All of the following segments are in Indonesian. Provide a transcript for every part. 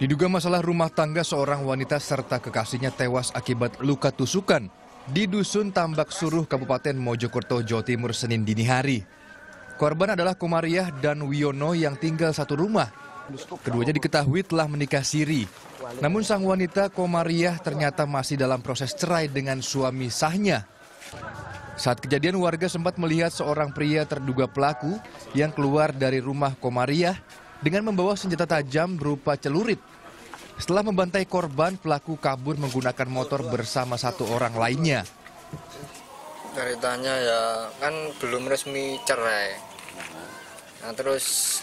Diduga masalah rumah tangga seorang wanita serta kekasihnya tewas akibat luka tusukan di Dusun Tambak Suruh, Kabupaten Mojokerto, Jawa Timur, Senin dini hari. Korban adalah Komariah dan Wiono yang tinggal satu rumah. Keduanya diketahui telah menikah siri. Namun sang wanita Komariah ternyata masih dalam proses cerai dengan suami sahnya. Saat kejadian warga sempat melihat seorang pria terduga pelaku yang keluar dari rumah Komariah dengan membawa senjata tajam berupa celurit. Setelah membantai korban, pelaku kabur menggunakan motor bersama satu orang lainnya. Ceritanya ya kan belum resmi cerai. Nah terus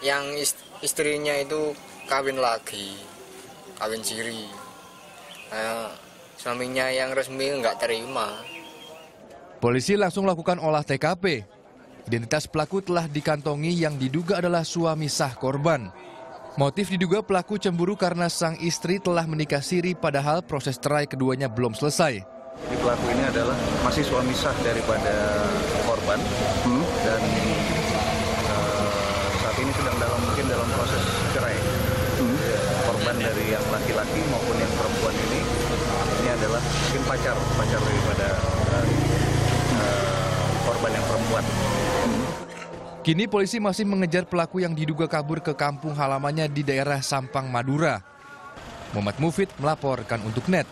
yang ist- istrinya itu kawin lagi, kawin siri. Nah, suaminya yang resmi nggak terima. Polisi langsung lakukan olah TKP. Identitas pelaku telah dikantongi yang diduga adalah suami sah korban. Motif diduga pelaku cemburu karena sang istri telah menikah siri padahal proses cerai keduanya belum selesai. Di pelaku ini adalah masih suami sah daripada korban dan eh, saat ini sedang dalam mungkin dalam proses cerai. Korban dari yang laki-laki maupun yang perempuan ini ini adalah mungkin pacar pacar daripada eh, korban yang perempuan. Kini polisi masih mengejar pelaku yang diduga kabur ke kampung halamannya di daerah Sampang, Madura. Muhammad Mufid melaporkan untuk NET.